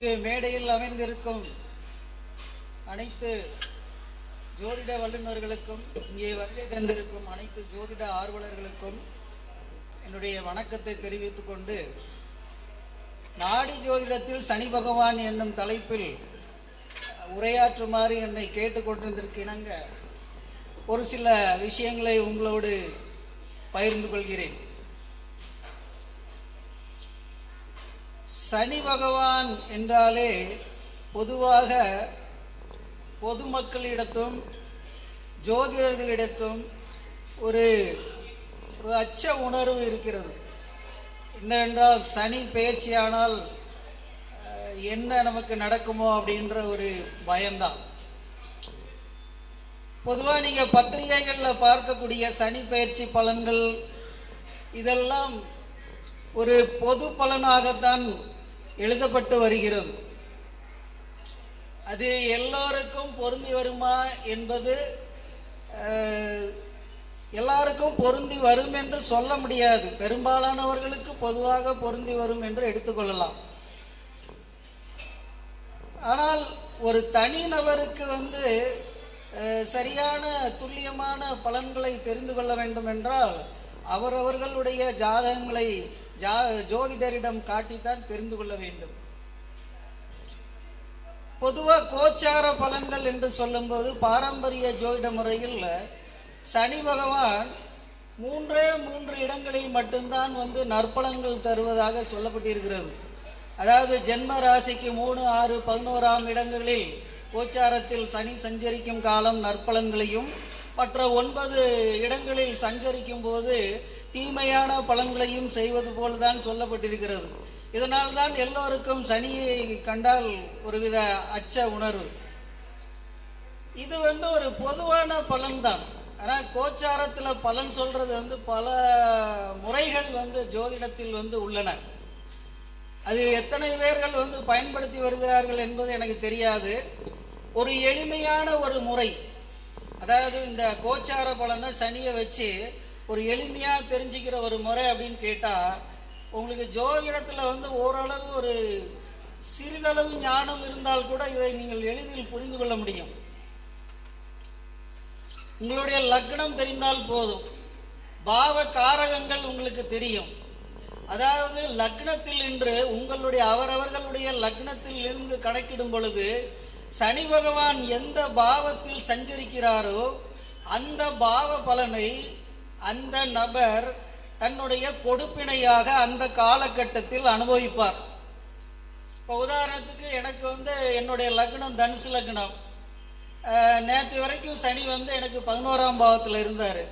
மேடையில் அமைந்திருக்கும் அனைத்து ஜோதிட வல்லுநர்களுக்கும் இங்கே வருகை தந்திருக்கும் அனைத்து ஜோதிட ஆர்வலர்களுக்கும் என்னுடைய வணக்கத்தை தெரிவித்துக் கொண்டு நாடி ஜோதிடத்தில் சனி பகவான் என்னும் தலைப்பில் உரையாற்றுமாறு என்னை கேட்டுக்கொண்டிருந்திருக்கினங்க ஒரு சில விஷயங்களை உங்களோடு பகிர்ந்து கொள்கிறேன். சனி பகவான் என்றாலே பொதுவாக பொதுமக்களிடத்தும் ஜோதிடர்களிடத்தும் ஒரு ஒரு அச்ச உணர்வு இருக்கிறது. என்னவென்றால் சனி பயிற்சியானால் என்ன நமக்கு நடக்குமோ அப்படின்ற ஒரு பயம்தான். பொதுவாக நீங்கள் பத்திரிகைகளில் பார்க்கக்கூடிய சனி பயிற்சி பலன்கள் இதெல்லாம் ஒரு பொது பலனாகத்தான் எழுதப்பட்டு வருகிறது. அது எல்லோருக்கும் பொருந்தி வருமா என்பது எல்லாருக்கும் பொருந்தி வரும் என்று சொல்ல முடியாது. பெரும்பாலானவர்களுக்கு பொதுவாக பொருந்தி வரும் என்று எடுத்துக்கொள்ளலாம் ஆனால் ஒரு தனி நபருக்கு வந்து சரியான துல்லியமான பலன்களை தெரிந்து கொள்ள வேண்டும் என்றால் அவரவர்களுடைய ஜாதகங்களை ஜோதிடரிடம் காட்டித்தான் தெரிந்து கொள்ள வேண்டும். பொதுவா கோச்சார பலன்கள் என்று சொல்லும்போது பாரம்பரிய ஜோதிட முறையில் சனி பகவான் மூன்றே மூன்று இடங்களில் மட்டும்தான் வந்து நற்பலன்கள் தருவதாக சொல்லப்பட்டிருக்கிறது. அதாவது ஜென்ம ராசிக்கு மூணு ஆறு பதினோராம் இடங்களில் கோச்சாரத்தில் சனி சஞ்சரிக்கும் காலம் நற்பலன்களையும் மற்ற ஒன்பது இடங்களில் சஞ்சரிக்கும் போது தீமையான பலன்களையும் செய்வது போல்தான் சொல்லப்பட்டிருக்கிறது. இதனால் தான் எல்லோருக்கும் சனியை கண்டால் ஒருவித அச்ச உணர்வு. இது வந்து ஒரு பொதுவான பலன் தான் ஆனால் கோச்சாரத்தில் பலன் சொல்றது வந்து பல முறைகள் வந்து ஜோதிடத்தில் வந்து உள்ளன. அது எத்தனை பேர்கள் வந்து பயன்படுத்தி வருகிறார்கள் என்பது எனக்கு தெரியாது. ஒரு எளிமையான ஒரு முறை அதாவது இந்த கோச்சார பலனை சனியை வச்சு ஒரு எளிமையா தெரிஞ்சுக்கிற ஒரு முறை அப்படின்னு கேட்டா உங்களுக்கு ஜோதிடத்துல வந்து ஓரளவு ஒரு சிறிதளவு ஞானம் இருந்தால் கூட இதை நீங்கள் எளிதில் புரிந்து கொள்ள முடியும். உங்களுடைய லக்னம் தெரிந்தால் போதும். பாவ காரகங்கள் உங்களுக்கு தெரியும். அதாவது லக்னத்தில் இன்று உங்களுடைய அவரவர்களுடைய லக்னத்தில் இருந்து கணக்கிடும் பொழுது சனி பகவான் எந்த பாவத்தில் சஞ்சரிக்கிறாரோ அந்த பாவ பலனை அந்த நபர் தன்னுடைய கொடுப்பினையாக அந்த காலகட்டத்தில் அனுபவிப்பார். இப்போ உதாரணத்துக்கு எனக்கு வந்து என்னுடைய லக்னம் தனுசு லக்னம். நேற்று வரைக்கும் சனி வந்து எனக்கு பதினோராம் பாவத்தில் இருந்தார்.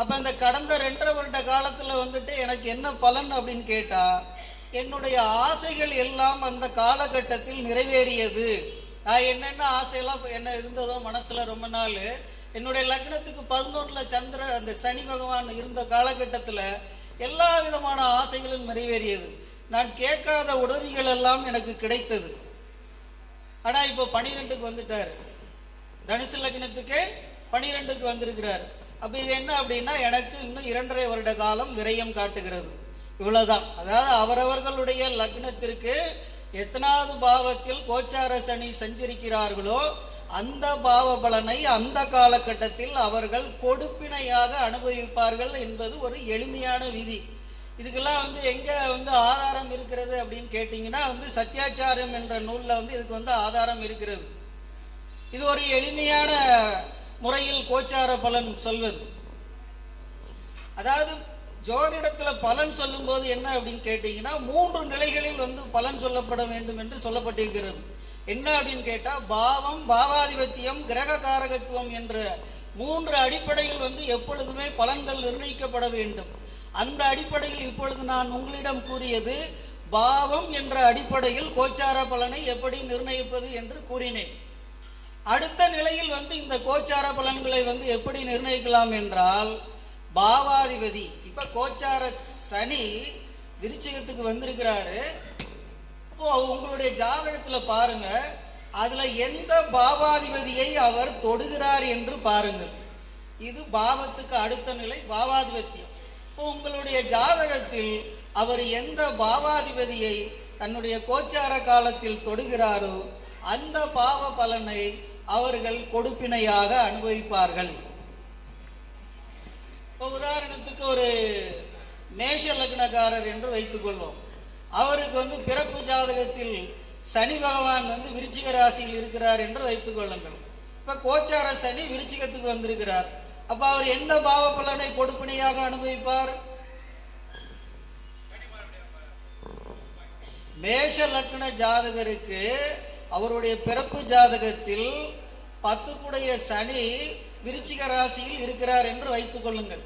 அப்ப இந்த கடந்த ரெண்டரை வருட காலத்துல வந்துட்டு எனக்கு என்ன பலன் அப்படின்னு கேட்டா என்னுடைய ஆசைகள் எல்லாம் அந்த காலகட்டத்தில் நிறைவேறியது. நான் என்னென்ன ஆசையெல்லாம் என்ன இருந்ததோ மனசுல ரொம்ப நாள் என்னுடைய லக்னத்துக்கு பதினொன்றுல சந்திர அந்த சனி பகவான் இருந்த காலகட்டத்தில் எல்லா விதமான ஆசைகளும் நிறைவேறியது. நான் கேட்காத உதவிகள் எல்லாம் எனக்கு கிடைத்தது. ஆனால் இப்போ பனிரெண்டுக்கு வந்துட்டார். தனுசு லக்னத்துக்கு பனிரெண்டுக்கு வந்திருக்கிறார். அப்போ இது என்ன அப்படின்னா எனக்கு இன்னும் இரண்டரை வருட காலம் விரயம் காட்டுகிறது. இவ்வளவுதான். அதாவது அவரவர்களுடைய லக்னத்திற்கு எத்தனாவது பாவத்தில் கோச்சார சனி சஞ்சரிக்கிறார்களோ அந்த பாவ பலனை அந்த காலகட்டத்தில் அவர்கள் கொடுப்பினையாக அனுபவிப்பார்கள் என்பது ஒரு எளிமையான விதி இதுக்கெல்லாம் வந்து எங்க வந்து ஆதாரம் இருக்கிறது அப்படின்னு கேட்டீங்கன்னா வந்து சத்தியாச்சாரம் என்ற நூல்ல வந்து இதுக்கு வந்து ஆதாரம் இருக்கிறது. இது ஒரு எளிமையான முறையில் கோச்சார பலன் சொல்வது. அதாவது ஜோதிடத்துல பலன் சொல்லும்போது என்ன அப்படின்னு கேட்டீங்கன்னா மூன்று நிலைகளில் வந்து பலன் சொல்லப்பட வேண்டும் என்று சொல்லப்பட்டிருக்கிறது. என்ன அப்படின்னு கேட்டா பாவம் பாவாதிபத்தியம் கிரக காரகத்துவம் என்ற மூன்று அடிப்படையில் வந்து எப்பொழுதுமே பலன்கள் நிர்ணயிக்கப்பட வேண்டும். அந்த அடிப்படையில் இப்பொழுது நான் உங்களிடம் கூறியது பாவம் என்ற அடிப்படையில் கோச்சார பலனை எப்படி நிர்ணயிப்பது என்று கூறினேன். அடுத்த நிலையில் வந்து இந்த கோச்சார பலன்களை வந்து எப்படி நிர்ணயிக்கலாம் என்றால் பாவாதிபதி இப்ப கோச்சார சனி விருச்சிகத்துக்கு வந்திருக்கிறாரு. அப்போ உங்களுடைய ஜாதகத்துல பாருங்க அதுல எந்த பாவாதிபதியை அவர் தொடுகிறார் என்று பாருங்கள். இது பாவத்துக்கு அடுத்த நிலை பாவாதிபத்தியம். இப்போ உங்களுடைய ஜாதகத்தில் அவர் எந்த பாவாதிபதியை தன்னுடைய கோச்சார காலத்தில் தொடுகிறாரோ அந்த பாவ பலனை அவர்கள் கொடுப்பினையாக அனுபவிப்பார்கள். இப்போ உதாரணத்துக்கு ஒரு மேஷ லக்னக்காரர் என்று வைத்துக் கொள்வோம் அவருக்கு வந்து பிறப்பு ஜாதகத்தில் சனி பகவான் வந்து விருச்சிக ராசியில் இருக்கிறார் என்று வைத்துக் கொள்ளுங்கள். இப்ப கோச்சார சனி விருச்சிகத்துக்கு வந்திருக்கிறார். அப்ப அவர் எந்த பாவ பலனை கொடுப்பனையாக அனுபவிப்பார்? மேஷ லக்ன ஜாதகருக்கு அவருடைய பிறப்பு ஜாதகத்தில் பத்துக்குடைய சனி விருச்சிக ராசியில் இருக்கிறார் என்று வைத்துக் கொள்ளுங்கள்.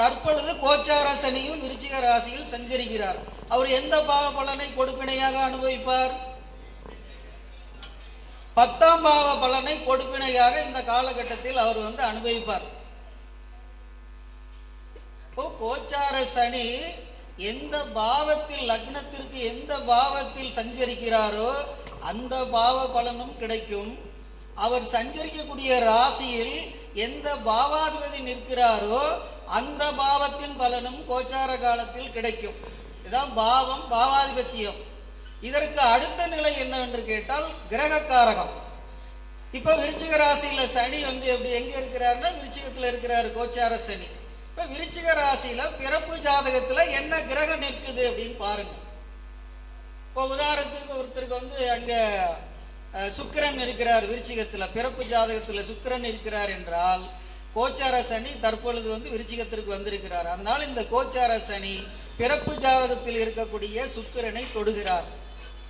தற்பொழுது கோச்சார சனியும் விருச்சிக ராசியில் சஞ்சரிக்கிறார். அவர் எந்த பாவ பலனை கொடுப்பினையாக அனுபவிப்பார்? பத்தாம் பாவ பலனை கொடுப்பினையாக இந்த காலகட்டத்தில் அவர் வந்து அனுபவிப்பார். இப்போ கோச்சார சனி எந்த பாவத்தில் லக்னத்திற்கு எந்த பாவத்தில் சஞ்சரிக்கிறாரோ அந்த பாவ பலனும் கிடைக்கும். அவர் சஞ்சரிக்கக்கூடிய ராசியில் எந்த பாவாதிபதி நிற்கிறாரோ அந்த பாவத்தின் பலனும் கோச்சார காலத்தில் கிடைக்கும். இதான் பாவம் பாவாதிபத்தியம். இதற்கு அடுத்த நிலை என்னவென்று கேட்டால் கிரக காரகம் இப்ப விருச்சிக ராசியில சனி வந்து எப்படி எங்க இருக்கிறாருன்னா விருச்சிகத்துல இருக்கிறாரு கோச்சார சனி. இப்ப விருச்சிக ராசியில பிறப்பு ஜாதகத்துல என்ன கிரகம் நிற்குது அப்படின்னு பாருங்க. இப்போ உதாரணத்துக்கு ஒருத்தருக்கு வந்து அங்க சுக்கிரன் இருக்கிறார் விருச்சிகத்துல. பிறப்பு ஜாதகத்துல சுக்கிரன் இருக்கிறார் என்றால் கோச்சார சனி தற்பொழுது வந்து விருச்சிகத்திற்கு வந்திருக்கிறார். அதனால் இந்த கோச்சார சனி பிறப்பு ஜாதகத்தில் இருக்கக்கூடிய சுக்கிரனை தொடுகிறார்.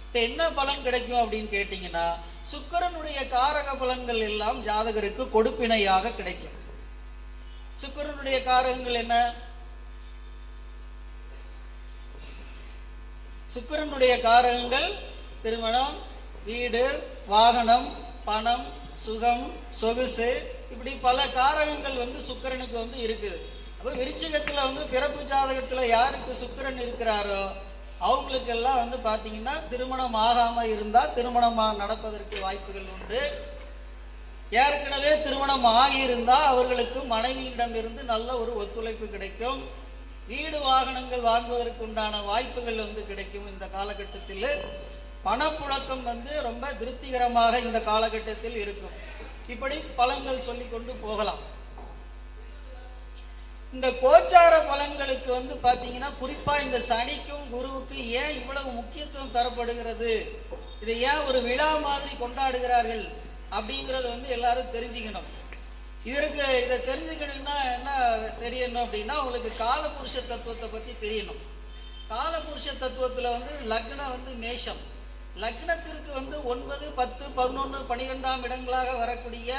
இப்ப என்ன பலன் கிடைக்கும் அப்படின்னு கேட்டீங்கன்னா சுக்கிரனுடைய காரக பலன்கள் எல்லாம் ஜாதகருக்கு கொடுப்பினையாக கிடைக்கும். சுக்கரனுடைய காரகங்கள் என்ன? சுக்கிரனுடைய காரகங்கள் திருமணம் வீடு வாகனம் பணம் சுகம் சொகுசு இப்படி பல காரகங்கள் வந்து சுக்கிரனுக்கு வந்து இருக்குது. அப்போ விருச்சிகத்துல வந்து பிறப்பு ஜாதகத்துல யாருக்கு சுக்கிரன் இருக்கிறாரோ அவங்களுக்கெல்லாம் வந்து பார்த்தீங்கன்னா திருமணம் ஆகாமல் இருந்தால் திருமணம் நடப்பதற்கு வாய்ப்புகள் உண்டு. ஏற்கனவே திருமணம் ஆகியிருந்தா அவர்களுக்கு மனைவியிடம் இருந்து நல்ல ஒரு ஒத்துழைப்பு கிடைக்கும். வீடு வாகனங்கள் வாங்குவதற்கு உண்டான வாய்ப்புகள் வந்து கிடைக்கும் இந்த காலகட்டத்தில். பணப்புழக்கம் வந்து ரொம்ப திருப்திகரமாக இந்த காலகட்டத்தில் இருக்கும். இப்படி பலன்கள் சொல்லி கொண்டு போகலாம். இந்த கோச்சார பலன்களுக்கு வந்து பாத்தீங்கன்னா குறிப்பா இந்த சனிக்கும் குருவுக்கும் ஏன் இவ்வளவு முக்கியத்துவம் தரப்படுகிறது? இதை ஏன் ஒரு விழா மாதிரி கொண்டாடுகிறார்கள்? அப்படிங்கறத வந்து எல்லாரும் தெரிஞ்சுக்கணும். இதற்கு இதை தெரிஞ்சுக்கணும்னா என்ன தெரியணும் அப்படின்னா உங்களுக்கு காலபுருஷ தத்துவத்தை பத்தி தெரியணும். காலபுருஷ தத்துவத்துல வந்து லக்னம் வந்து மேஷம். லக்னத்திற்கு வந்து ஒன்பது பத்து பதினொன்று பனிரெண்டாம் இடங்களாக வரக்கூடிய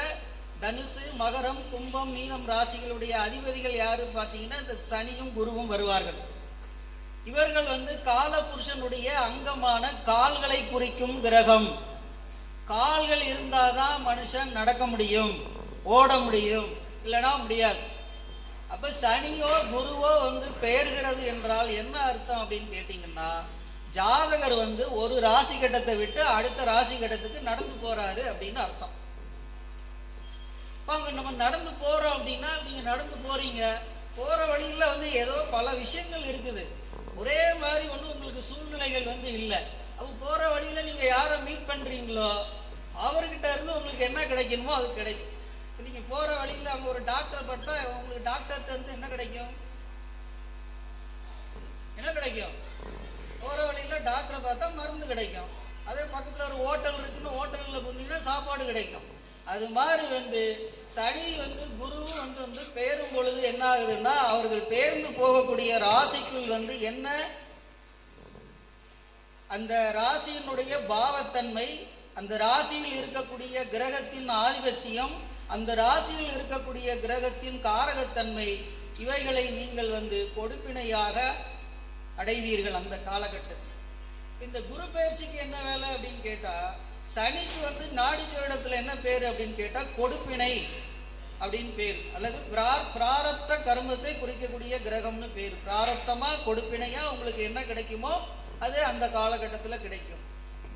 தனுசு மகரம் கும்பம் மீனம் ராசிகளுடைய அதிபதிகள் யாரு பார்த்தீங்கன்னா இந்த சனியும் குருவும் வருவார்கள். இவர்கள் வந்து காலபுருஷனுடைய அங்கமான கால்களை குறிக்கும் கிரகம். கால்கள் இருந்தாதான் மனுஷன் நடக்க முடியும் ஓட முடியும் இல்லைன்னா முடியாது. அப்ப சனியோ குருவோ வந்து பெயர்கிறது என்றால் என்ன அர்த்தம் அப்படின்னு கேட்டீங்கன்னா ஜாதகர் வந்து ஒரு ராசி கட்டத்தை விட்டு அடுத்த ராசி கட்டத்துக்கு நடந்து போறாரு அப்படின்னு அர்த்தம். இப்ப அங்க நம்ம நடந்து போறோம் அப்படின்னா நீங்க நடந்து போறீங்க. போற வழியில வந்து ஏதோ பல விஷயங்கள் இருக்குது. ஒரே மாதிரி ஒன்றும் உங்களுக்கு சூழ்நிலைகள் வந்து இல்லை. அவங்க போற வழியில நீங்க யாரை மீட் பண்றீங்களோ அவர்கிட்ட இருந்து உங்களுக்கு என்ன கிடைக்கணுமோ அது கிடைக்கும். நீங்க போற வழியில அவங்க ஒரு டாக்டர் பட்டா உங்களுக்கு டாக்டர்கிட்ட இருந்து என்ன கிடைக்கும்? என்ன கிடைக்கும்? டாக்டரை பார்த்தா மருந்து கிடைக்கும். அதே பக்கத்துல ஒரு ஹோட்டல் இருக்குன்னு ஹோட்டலில் போனீங்கன்னா சாப்பாடு கிடைக்கும். அது மாதிரி வந்து சனி வந்து குருவும் வந்து வந்து பெயரும் பொழுது என்ன ஆகுதுன்னா அவர்கள் பெயர்ந்து போகக்கூடிய ராசிக்குள் வந்து என்ன? அந்த ராசியினுடைய பாவத்தன்மை அந்த ராசியில் இருக்கக்கூடிய கிரகத்தின் ஆதிபத்தியம் அந்த ராசியில் இருக்கக்கூடிய கிரகத்தின் காரகத்தன்மை இவைகளை நீங்கள் வந்து கொடுப்பினையாக அடைவீர்கள் அந்த காலகட்டத்தில். இந்த குரு பயிற்சிக்கு என்ன வேலை அப்படின்னு கேட்டா சனிக்கு வந்து நாடி ஜோடத்துல என்ன பேர் அப்படின்னு கேட்டா கொடுப்பினை அப்படின்னு பேர். அல்லது பிரார் பிராரப்த கர்மத்தை குறிக்கக்கூடிய கிரகம்னு பேர். பிராரப்தமா கொடுப்பினையா உங்களுக்கு என்ன கிடைக்குமோ அது அந்த காலகட்டத்தில் கிடைக்கும்.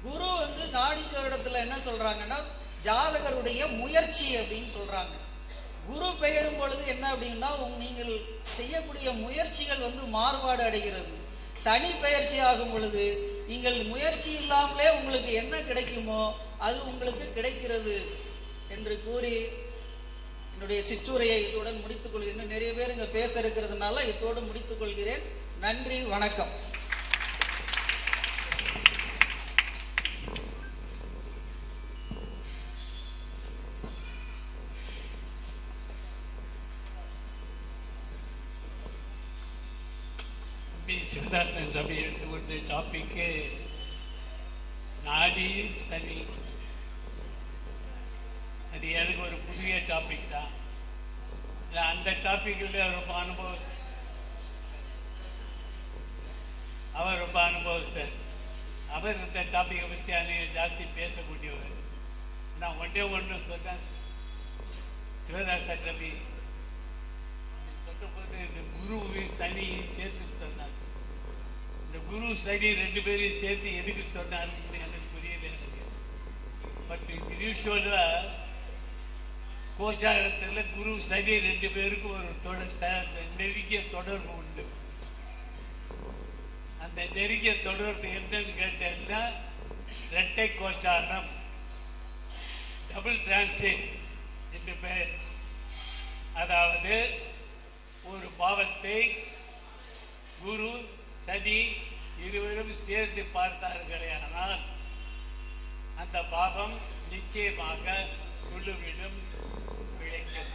குரு வந்து நாடி ஜோடத்துல என்ன சொல்றாங்கன்னா ஜாதகருடைய முயற்சி அப்படின்னு சொல்றாங்க. குரு பெயரும் பொழுது என்ன அப்படின்னா உங்க- நீங்கள் செய்யக்கூடிய முயற்சிகள் வந்து மாறுபாடு அடைகிறது. சனி பெயர்ச்சி ஆகும் பொழுது நீங்கள் முயற்சி இல்லாமலே உங்களுக்கு என்ன கிடைக்குமோ அது உங்களுக்கு கிடைக்கிறது என்று கூறி என்னுடைய சிற்றுரையை இத்துடன் முடித்துக் கொள்கிறேன். நிறைய பேர் இங்க பேச இருக்கிறதுனால இத்தோடு முடித்துக் கொள்கிறேன். நன்றி வணக்கம். சிவதாசன் தம்பி இந்த டாப்பிக்கு நாடியும் நாடி சனி அது எனக்கு ஒரு புதிய டாபிக் தான். அந்த டாப்பிக்கில் ரொம்ப அனுபவம் அவர் ரொம்ப அனுபவஸ்தர். அவர் இந்த டாப்பிக்கை பற்றி அன்றைய ஜாஸ்தி பேசக்கூடியவர். நான் ஒன்றே ஒன்று சொன்னேன். சிவதாசன் ரவி சொன்னபோது இந்த குருவி சனி சேர்த்து சொன்னார். இந்த குரு சனி ரெண்டு பேரையும் சேர்த்து எதுக்கு சொன்னாருன்னு எனக்கு புரியல எனக்கு பட் யூஸ்வலா கோச்சாரத்தில் குரு சனி ரெண்டு பேருக்கும் ஒரு தொடர் நெருங்கிய தொடர்பு உண்டு. அந்த நெருங்கிய தொடர்பு என்னன்னு கேட்டேன்னா இரட்டை கோச்சாரம். டபுள் டிரான்சிட் என்று பெயர். அதாவது ஒரு பாவத்தை குரு சனி இருவரும் சேர்ந்து பார்த்தார்களே ஆனால் அந்த பாவம் நிச்சயமாக குழுவிடும் பிழைக்கும்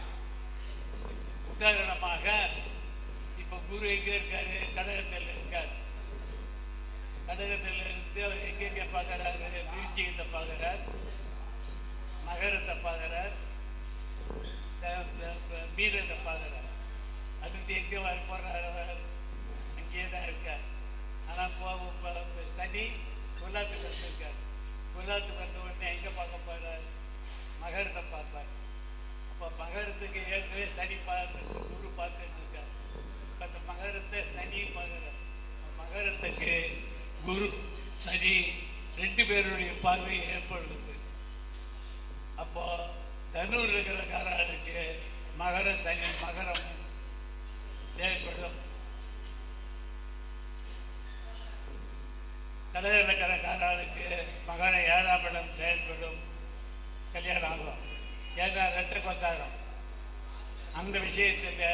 உதாரணமாக இப்ப குரு எங்க இருக்காரு? கடகத்தில் இருக்கார். கடகத்தில் இருந்து அவர் எங்க எங்க பார்க்கறாரு? விருச்சிகத்தை பார்க்கிறார். நகரத்தை பார்க்கிறார். மீனத்தை பார்க்கிறார். அடுத்து எங்க வர போறாரு அவர்? அங்கேயே தான் இருக்கார். ஆனா போ- போ- சனி குலாத்துக்கு வந்திருக்கார் குலாத்துக்கு வந்த உடனே எங்க பார்க்க போறார் மகரத்தை பார்ப்பார் அப்ப மகரத்துக்கு ஏற்கனவே சனி பார்த்து குரு பார்த்துட்டு இருக்கார் இப்ப அந்த மகரத்தை சனி மகரம் மகரத்துக்கு குரு சனி ரெண்டு பேருடைய பார்வை ஏற்படுது அப்போ தனூர் இருக்கிற காரனுக்கு மகர சனி மகரம் ஏற்படும் கடலில் இருக்கிற மகனை ஏழாம் இடம் செயல்படும் கல்யாணம் ஆகும். ஏன்னா ரெட்ட கொத்தாரம். அந்த விஷயத்துக்கு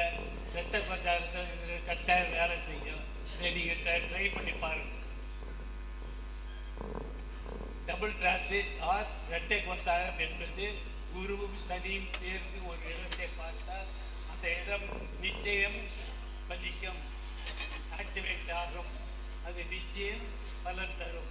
ரெட்ட கொத்தாரத்தில் கட்டாயம் வேலை செய்யும். இதை நீங்கள் ட்ரை பண்ணி பாருங்கள் டபுள் டிரான்சிட் ஆர் ரெட்டை கொத்தாரம் என்பது குருவும் சனியும் சேர்ந்து ஒரு இடத்தை பார்த்தால் அந்த இடம் நிச்சயம் பலிக்கும். ஆக்டிவேட் ஆகும். அது நிச்சயம் பலன் தரும்